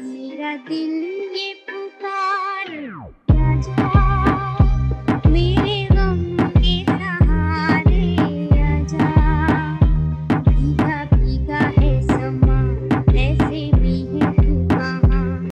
मेरा दिल ये